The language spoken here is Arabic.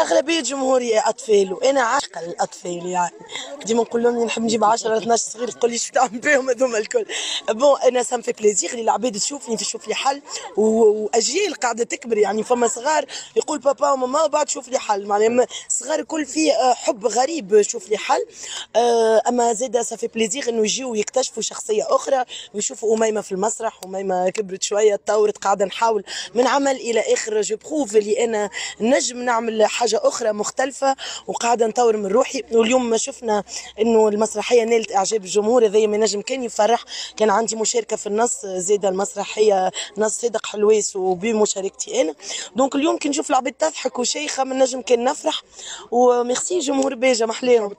أغلبية جمهوري أطفال وأنا عاشقة للأطفال يعني. ديما نقول لهم نحب نجيب 10 12 صغير تقول لي شو تعمل بهم هذوما الكل. bon أنا ça me fait plaisir اللي العباد تشوفني تشوف لي حل وأجيال قاعدة تكبر يعني فما صغار يقول بابا وماما وبعد شوف لي حل. معناها صغار الكل فيه آه، حب غريب شوف لي حل. آه، أما زاده ça fait plaisir إنه يجيو يكتشفوا شخصية أخرى ويشوفوا أميمة في المسرح أميمة كبرت شوية تطورت قاعدة نحاول من عمل إلى آخر. je prouve اللي أنا نجم نعمل حاجة أخرى مختلفة وقاعدة نطور من روحي. واليوم ما شفنا إنه المسرحية نالت إعجاب الجمهور هذا ما نجم كان يفرح. كان عندي مشاركة في النص زاده المسرحية نص صادق حلويس وبمشاركتي أنا. donc اليوم كي نشوف العباد تضحك وشيخة من نجم كان نفرح. وميرسي جمهور باجه محلاهم